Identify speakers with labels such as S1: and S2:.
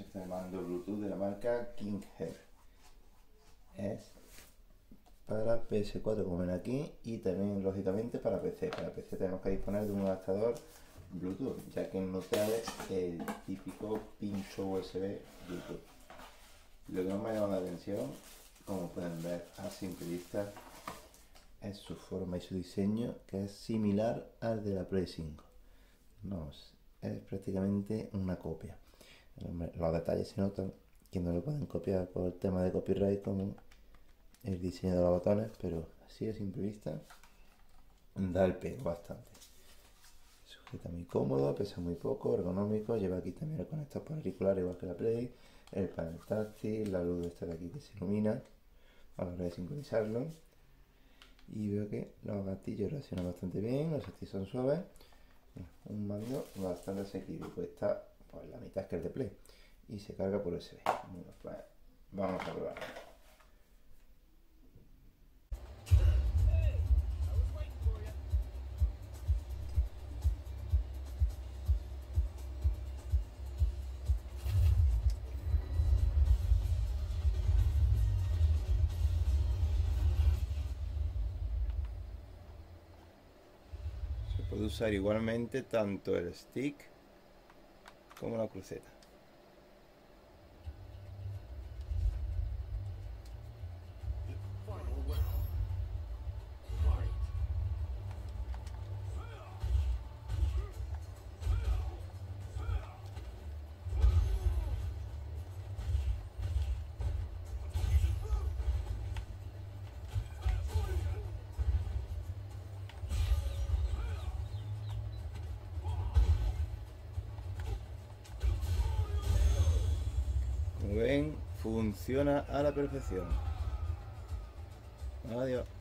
S1: este mando Bluetooth de la marca King Hair. Es para PS4 como ven aquí y también lógicamente para PC. Para PC tenemos que disponer de un adaptador Bluetooth, ya que no trae el típico pincho USB Bluetooth. Lo que más me llama la atención, como pueden ver a simple vista, es su forma y su diseño que es similar al de la Play 5. No, es prácticamente una copia. Los detalles se notan que no lo pueden copiar por el tema de copyright como el diseño de los botones, pero así a simple vista da el pego bastante. Sujeta muy cómodo, pesa muy poco, ergonómico, lleva aquí también el conector para auricular igual que la Play, el panel táctil, la luz de esta de aquí que se ilumina a la hora de sincronizarlo. Y veo que los gatillos reaccionan bastante bien, los gatillos son suaves. Un mando bastante asequible, cuesta la mitad que el de Play y se carga por USB. Pues, vamos a probar. puede usar igualmente tanto el stick como la cruceta. Ven, funciona a la perfección. Adiós.